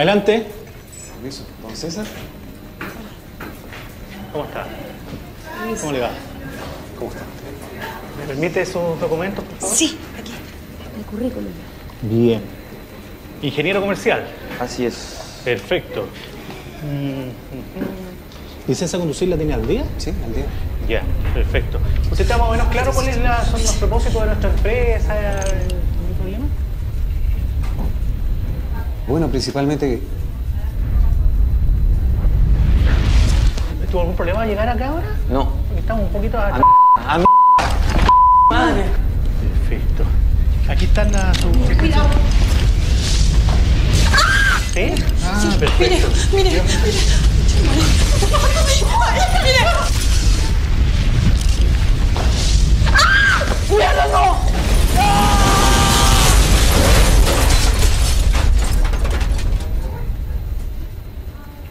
Adelante. Permiso. ¿Don César? ¿Cómo está? ¿Cómo le va? ¿Cómo está? ¿Me permite sus documentos, por favor? Sí, aquí. El currículum. Bien. Ingeniero comercial. Así es. Perfecto. Mm, ¿Licencia a conducir la tiene al día? Sí, al día. Ya, perfecto. ¿Usted está más o menos claro cuáles son los propósitos de nuestra empresa? ¿Algún problema? Bueno, principalmente ¿Tuvo algún problema llegar acá ahora? No. Porque estamos un poquito acá. A mi madre. Perfecto. Aquí están las... Su... ¿Sí? Ah, perfecto. Mire, mire. Mire. ¡Cuidado,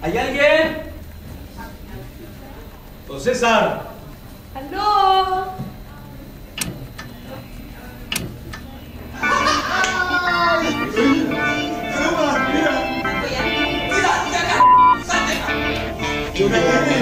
¿Hay alguien? Don César. ¡Aló! ¡Mira!